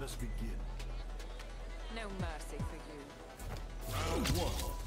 Let us begin. No mercy for you. Round one.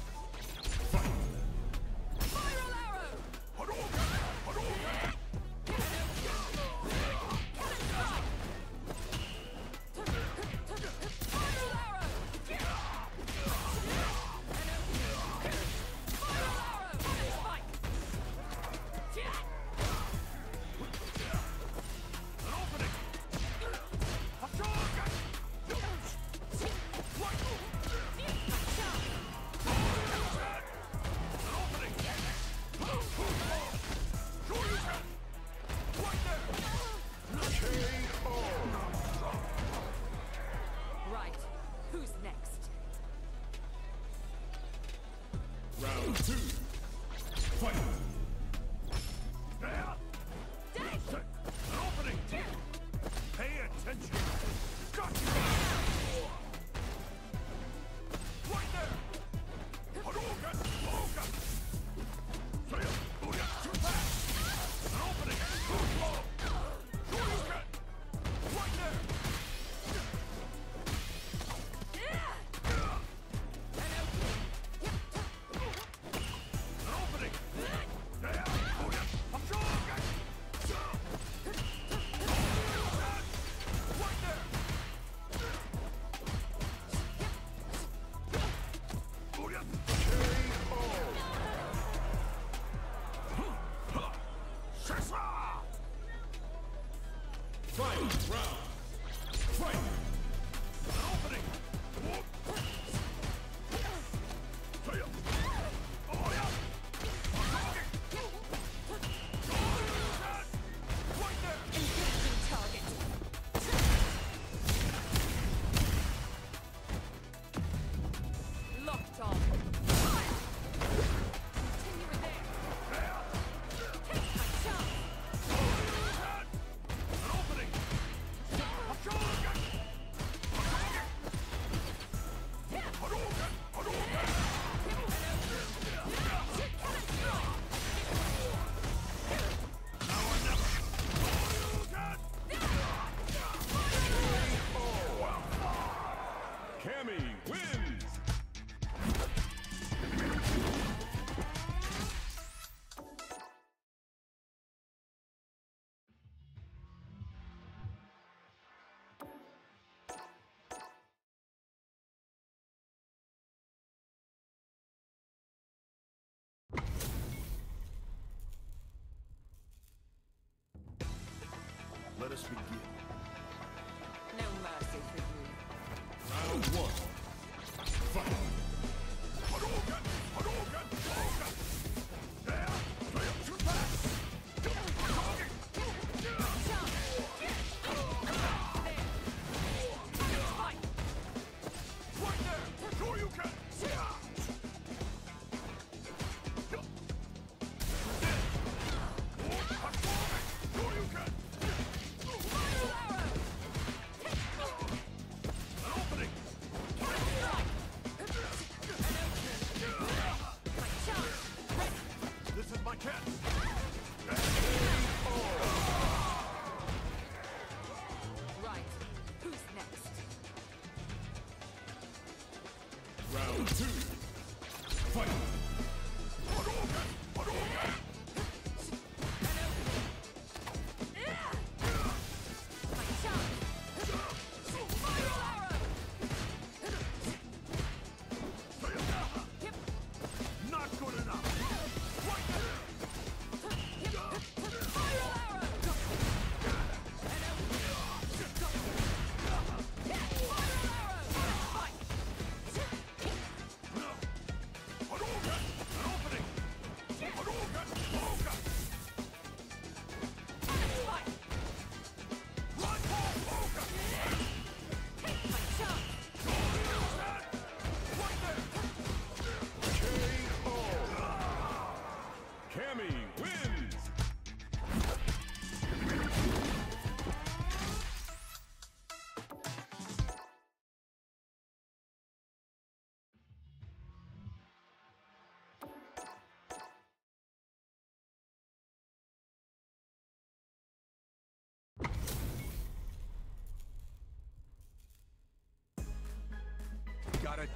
us begin. No mercy for you. Round one. Fight. Round two. Fight.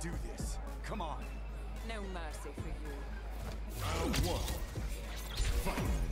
do this. Come on. No mercy for you. Round one. Fight.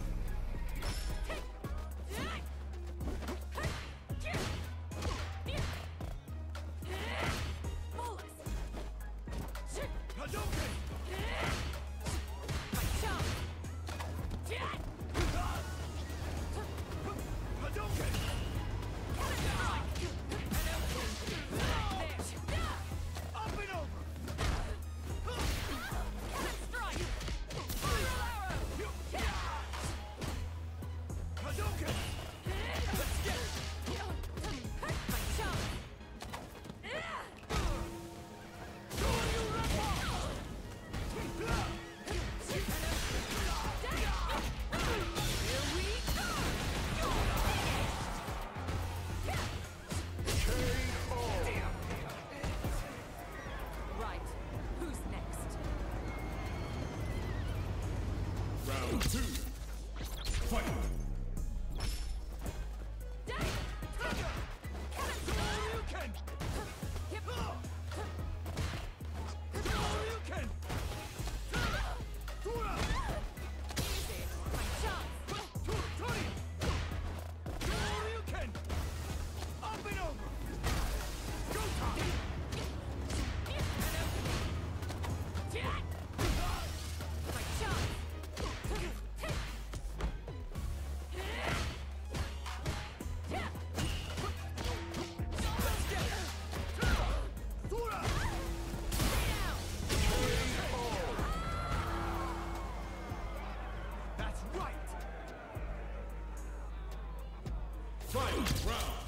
Fight round.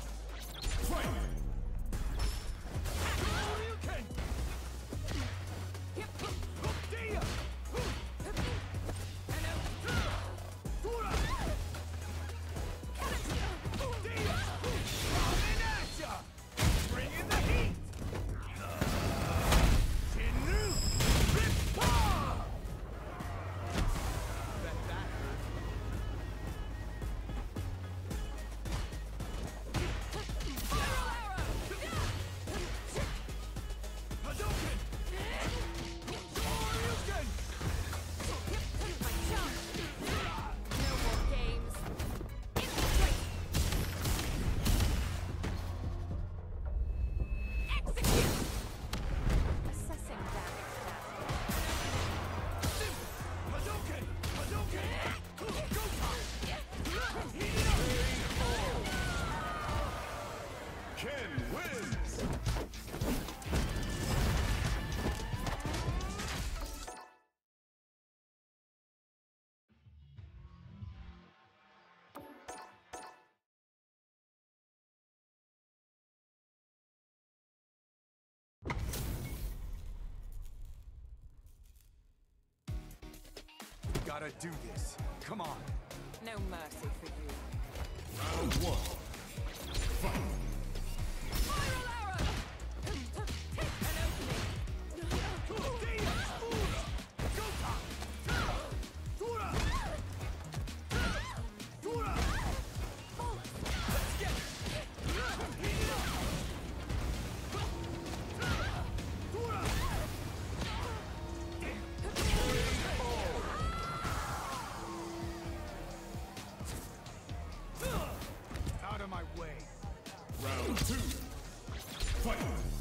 gotta do this. Come on. No mercy for you. Round one. Fight. Round two. Fight!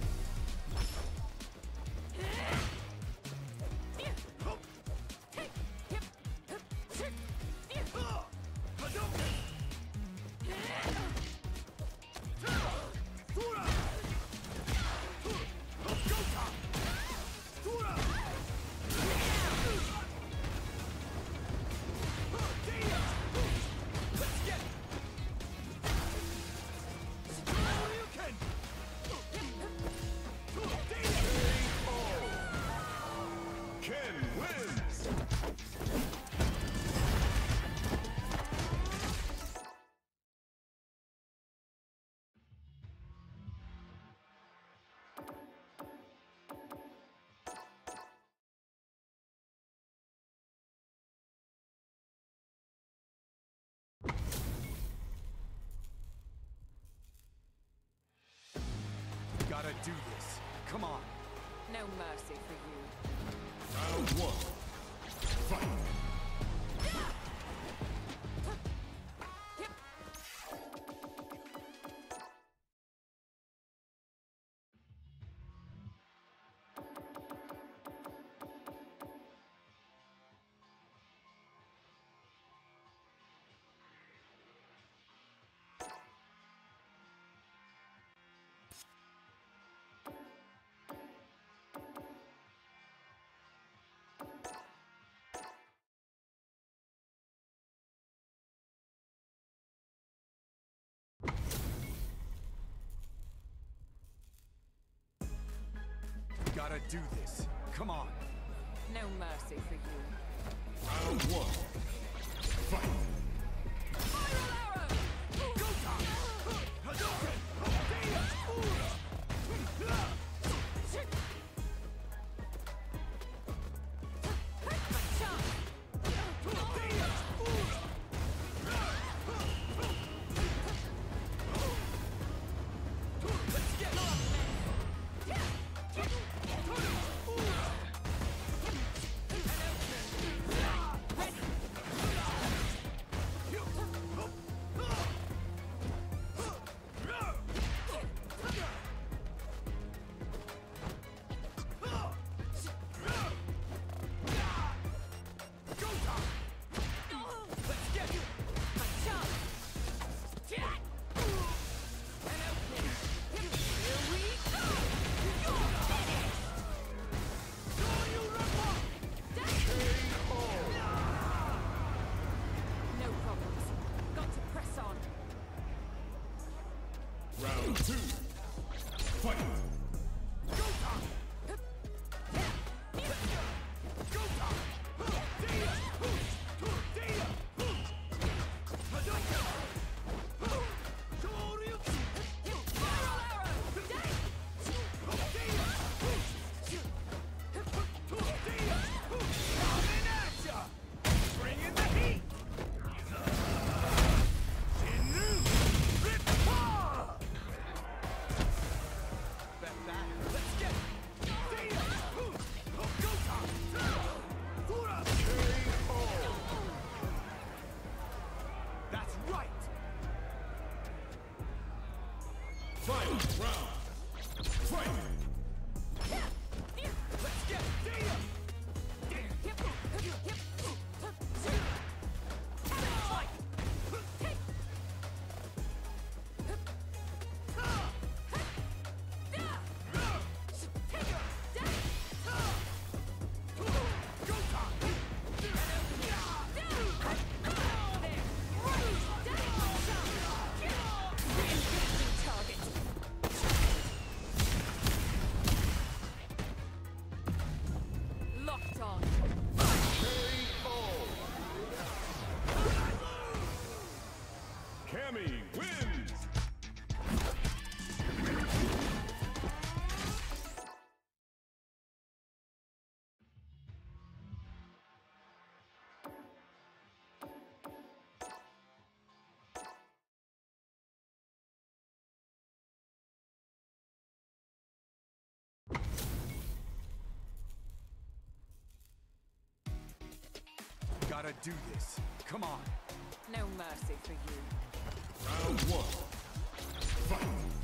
do this. Come on. No mercy for you. Round one. Fight. Gotta do this. Come on. No mercy for you. Round one. Fight. Spiral two. Gotta do this. Come on. No mercy for you. Round one. Fight.